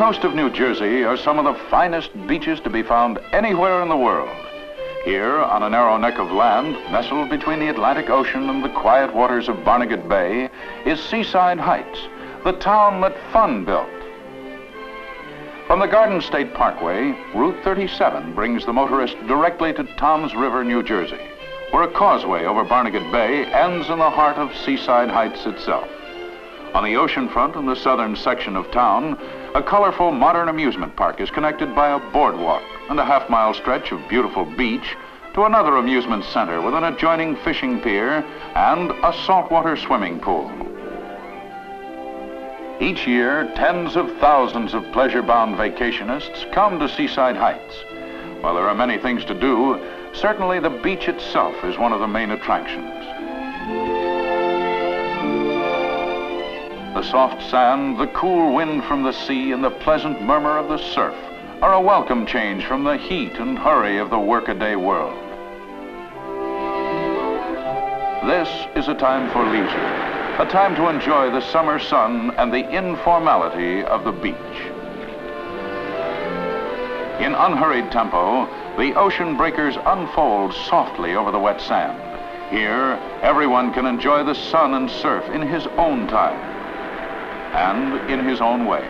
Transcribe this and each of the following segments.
Coast of New Jersey are some of the finest beaches to be found anywhere in the world. Here, on a narrow neck of land, nestled between the Atlantic Ocean and the quiet waters of Barnegat Bay, is Seaside Heights, the town that fun built. From the Garden State Parkway, Route 37 brings the motorist directly to Toms River, New Jersey, where a causeway over Barnegat Bay ends in the heart of Seaside Heights itself. On the ocean front in the southern section of town, a colorful modern amusement park is connected by a boardwalk and a half-mile stretch of beautiful beach to another amusement center with an adjoining fishing pier and a saltwater swimming pool. Each year, tens of thousands of pleasure-bound vacationists come to Seaside Heights. While there are many things to do, certainly the beach itself is one of the main attractions. The soft sand, the cool wind from the sea, and the pleasant murmur of the surf are a welcome change from the heat and hurry of the workaday world. This is a time for leisure, a time to enjoy the summer sun and the informality of the beach. In unhurried tempo, the ocean breakers unfold softly over the wet sand. Here, everyone can enjoy the sun and surf in his own time and in his own way.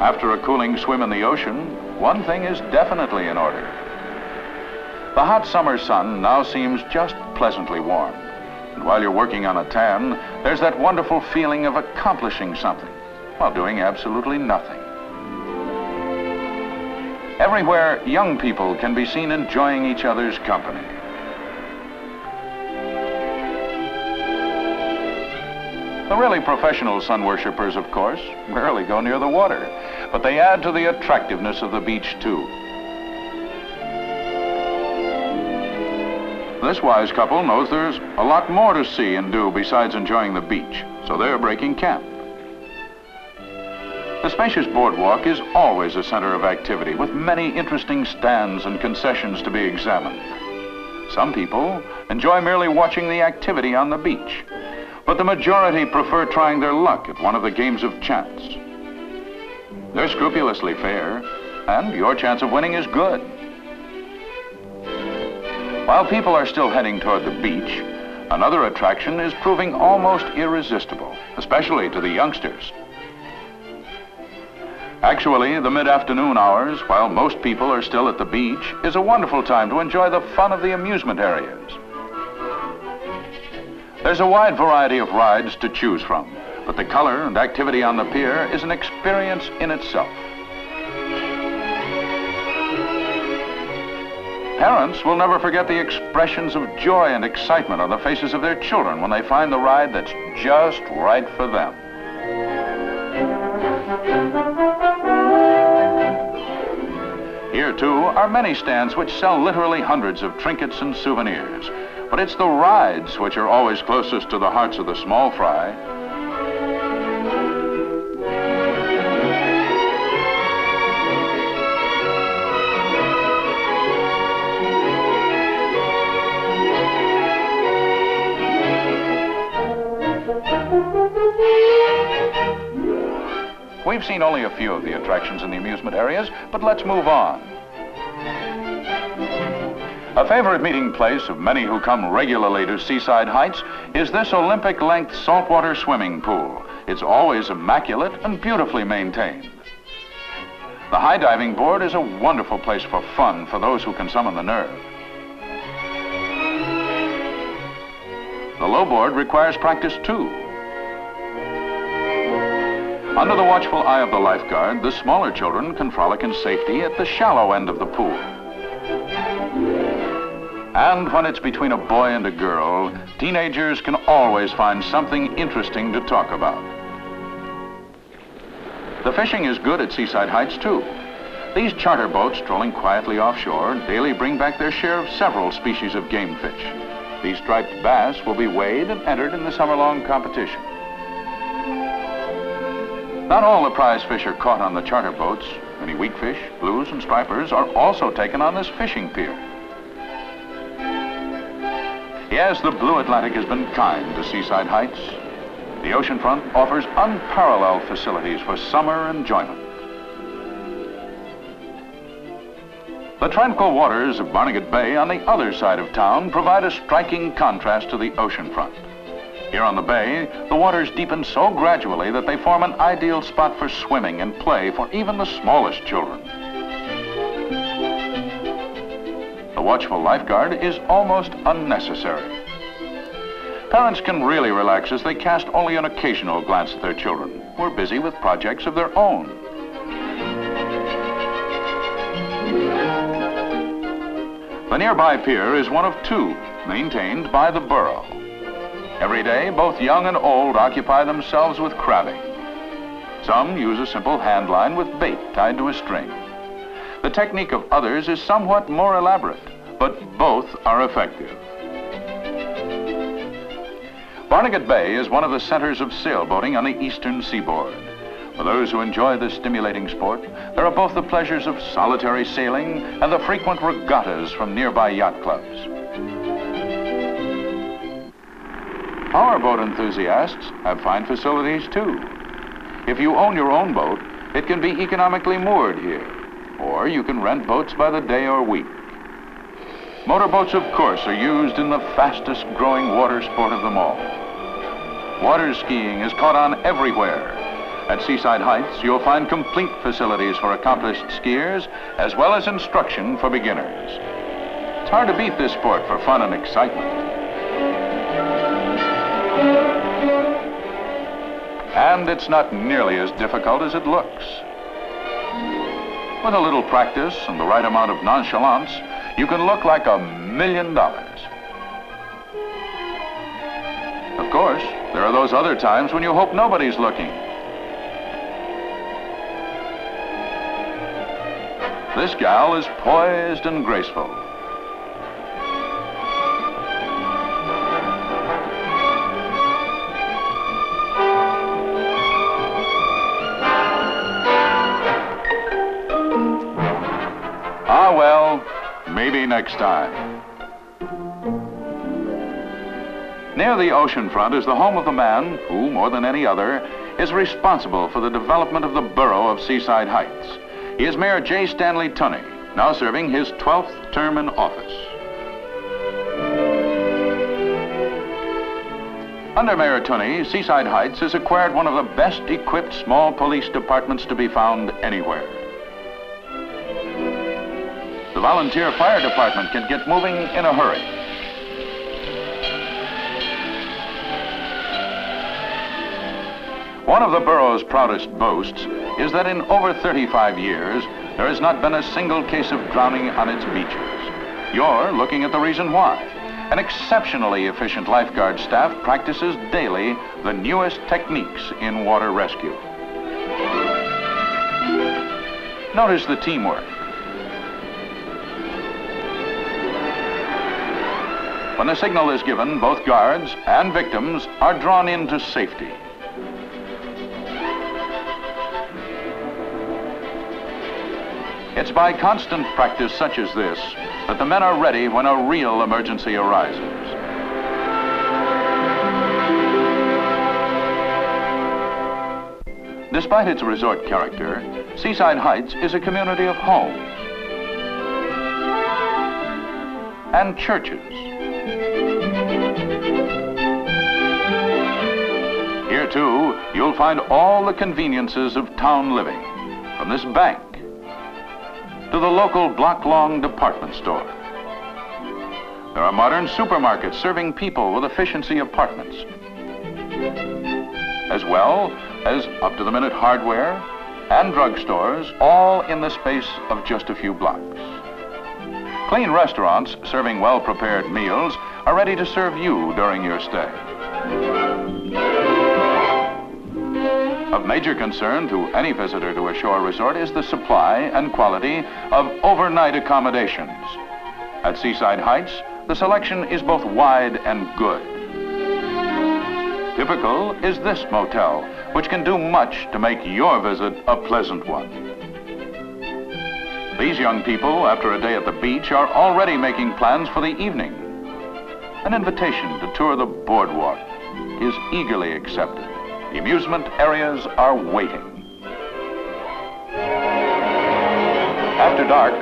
After a cooling swim in the ocean, one thing is definitely in order. The hot summer sun now seems just pleasantly warm. And while you're working on a tan, there's that wonderful feeling of accomplishing something while doing absolutely nothing. Everywhere, young people can be seen enjoying each other's company. The really professional sun worshippers, of course, rarely go near the water, but they add to the attractiveness of the beach, too. This wise couple knows there's a lot more to see and do besides enjoying the beach, so they're breaking camp. The spacious boardwalk is always a center of activity with many interesting stands and concessions to be examined. Some people enjoy merely watching the activity on the beach, but the majority prefer trying their luck at one of the games of chance. They're scrupulously fair, and your chance of winning is good. While people are still heading toward the beach, another attraction is proving almost irresistible, especially to the youngsters. Actually, the mid-afternoon hours, while most people are still at the beach, is a wonderful time to enjoy the fun of the amusement areas. There's a wide variety of rides to choose from, but the color and activity on the pier is an experience in itself. Parents will never forget the expressions of joy and excitement on the faces of their children when they find the ride that's just right for them. Here, too, are many stands which sell literally hundreds of trinkets and souvenirs. But it's the rides which are always closest to the hearts of the small fry. We've seen only a few of the attractions in the amusement areas, but let's move on. A favorite meeting place of many who come regularly to Seaside Heights is this Olympic-length saltwater swimming pool. It's always immaculate and beautifully maintained. The high diving board is a wonderful place for fun for those who can summon the nerve. The low board requires practice too. Under the watchful eye of the lifeguard, the smaller children can frolic in safety at the shallow end of the pool. And when it's between a boy and a girl, teenagers can always find something interesting to talk about. The fishing is good at Seaside Heights, too. These charter boats strolling quietly offshore daily bring back their share of several species of game fish. These striped bass will be weighed and entered in the summer-long competition. Not all the prize fish are caught on the charter boats. Many weak fish, blues, and stripers are also taken on this fishing pier. Yes, the blue Atlantic has been kind to Seaside Heights. The oceanfront offers unparalleled facilities for summer enjoyment. The tranquil waters of Barnegat Bay on the other side of town provide a striking contrast to the oceanfront. Here on the bay, the waters deepen so gradually that they form an ideal spot for swimming and play for even the smallest children. The watchful lifeguard is almost unnecessary. Parents can really relax as they cast only an occasional glance at their children, who are busy with projects of their own. The nearby pier is one of two maintained by the borough. Every day, both young and old occupy themselves with crabbing. Some use a simple hand line with bait tied to a string. The technique of others is somewhat more elaborate, but both are effective. Barnegat Bay is one of the centers of sailboating on the eastern seaboard. For those who enjoy this stimulating sport, there are both the pleasures of solitary sailing and the frequent regattas from nearby yacht clubs. Powerboat enthusiasts have fine facilities too. If you own your own boat, it can be economically moored here, or you can rent boats by the day or week. Motorboats, of course, are used in the fastest growing water sport of them all. Water skiing is caught on everywhere, at Seaside Heights, you'll find complete facilities for accomplished skiers, as well as instruction for beginners. It's hard to beat this sport for fun and excitement. And it's not nearly as difficult as it looks. With a little practice and the right amount of nonchalance, you can look like a million dollars. Of course, there are those other times when you hope nobody's looking. This gal is poised and graceful. Next time. Near the oceanfront is the home of the man who, more than any other, is responsible for the development of the borough of Seaside Heights. He is Mayor J. Stanley Tunney, now serving his 12th term in office. Under Mayor Tunney, Seaside Heights has acquired one of the best equipped small police departments to be found anywhere. The volunteer fire department can get moving in a hurry. One of the borough's proudest boasts is that in over 35 years, there has not been a single case of drowning on its beaches. You're looking at the reason why. An exceptionally efficient lifeguard staff practices daily the newest techniques in water rescue. Notice the teamwork. When the signal is given, both guards and victims are drawn into safety. It's by constant practice such as this that the men are ready when a real emergency arises. Despite its resort character, Seaside Heights is a community of homes and churches. Too, you'll find all the conveniences of town living, from this bank to the local block-long department store. There are modern supermarkets serving people with efficiency apartments, as well as up-to-the-minute hardware and drugstores, all in the space of just a few blocks. Clean restaurants serving well-prepared meals are ready to serve you during your stay. Of major concern to any visitor to a shore resort is the supply and quality of overnight accommodations. At Seaside Heights, the selection is both wide and good. Typical is this motel, which can do much to make your visit a pleasant one. These young people, after a day at the beach, are already making plans for the evening. An invitation to tour the boardwalk is eagerly accepted. Amusement areas are waiting. After dark,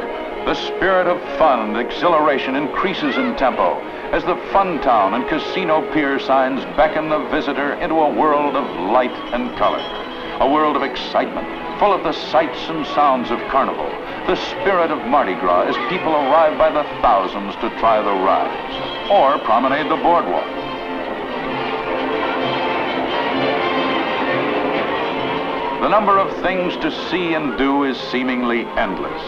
the spirit of fun and exhilaration increases in tempo as the Funtown and Casino Pier signs beckon the visitor into a world of light and color, a world of excitement, full of the sights and sounds of carnival, the spirit of Mardi Gras as people arrive by the thousands to try the rides or promenade the boardwalk. The number of things to see and do is seemingly endless.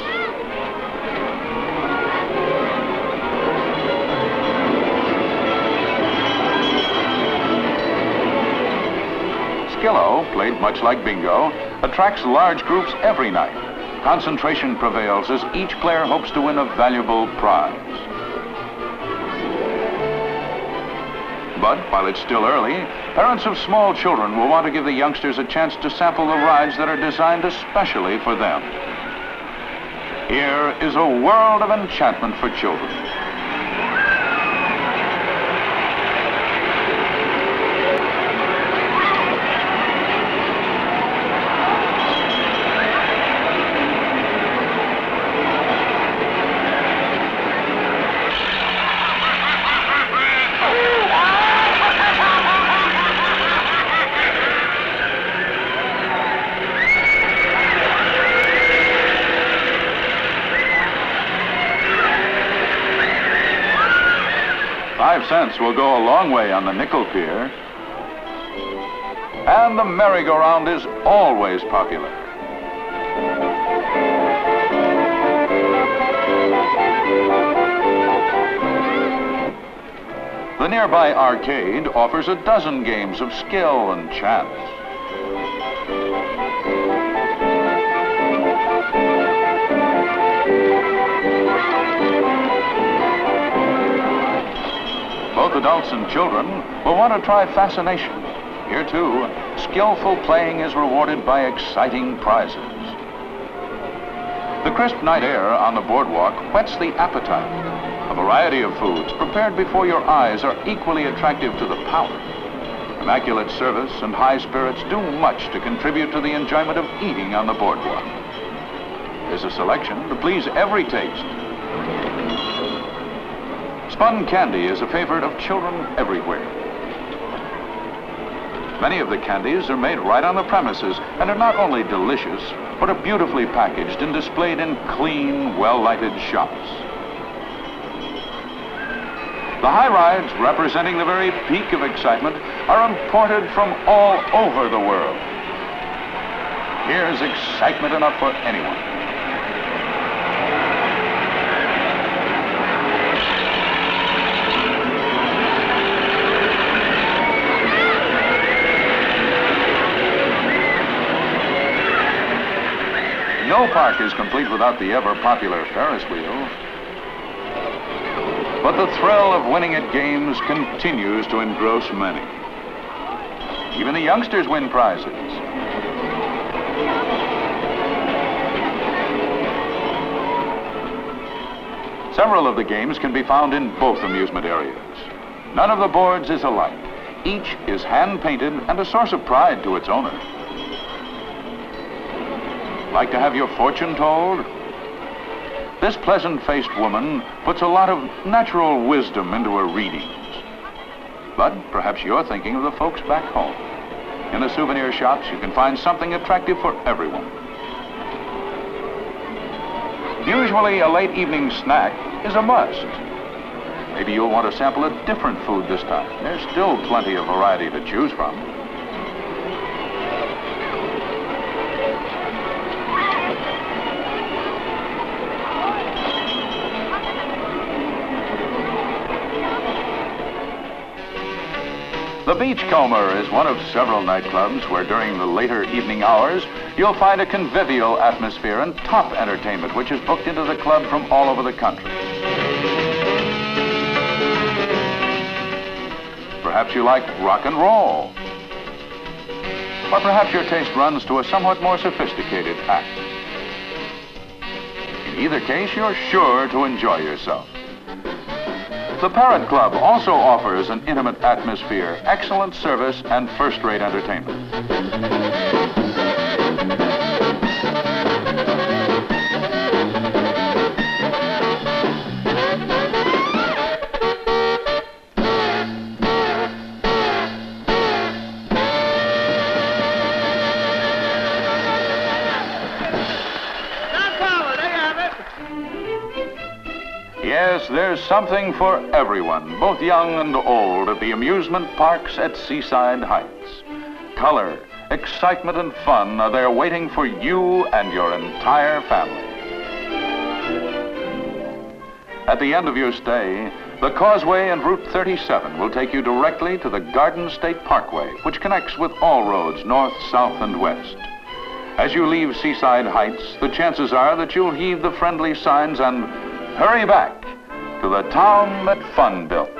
Skilo, played much like bingo, attracts large groups every night. Concentration prevails as each player hopes to win a valuable prize. But while it's still early, parents of small children will want to give the youngsters a chance to sample the rides that are designed especially for them. Here is a world of enchantment for children. Five cents will go a long way on the nickel pier. And the merry-go-round is always popular. The nearby arcade offers a dozen games of skill and chance. Adults and children will want to try fascination. Here, too, skillful playing is rewarded by exciting prizes. The crisp night air on the boardwalk whets the appetite. A variety of foods prepared before your eyes are equally attractive to the palate. Immaculate service and high spirits do much to contribute to the enjoyment of eating on the boardwalk. There's a selection to please every taste. Spun candy is a favorite of children everywhere. Many of the candies are made right on the premises and are not only delicious, but are beautifully packaged and displayed in clean, well-lighted shops. The high rides, representing the very peak of excitement, are imported from all over the world. Here's excitement enough for anyone. No park is complete without the ever-popular Ferris wheel. But the thrill of winning at games continues to engross many. Even the youngsters win prizes. Several of the games can be found in both amusement areas. None of the boards is alike. Each is hand-painted and a source of pride to its owner. Like to have your fortune told? This pleasant-faced woman puts a lot of natural wisdom into her readings. But perhaps you're thinking of the folks back home. In the souvenir shops, you can find something attractive for everyone. Usually, a late evening snack is a must. Maybe you'll want to sample a different food this time. There's still plenty of variety to choose from. The Beachcomber is one of several nightclubs where during the later evening hours, you'll find a convivial atmosphere and top entertainment which is booked into the club from all over the country. Perhaps you like rock and roll. Or perhaps your taste runs to a somewhat more sophisticated act. In Either case, you're sure to enjoy yourself. The Parrot Club also offers an intimate atmosphere, excellent service, and first-rate entertainment. Yes, there's something for everyone, both young and old, at the amusement parks at Seaside Heights. Color, excitement, and fun are there waiting for you and your entire family. At the end of your stay, the Causeway and Route 37 will take you directly to the Garden State Parkway, which connects with all roads north, south, and west. As you leave Seaside Heights, the chances are that you'll heed the friendly signs and hurry back to the town that fun built.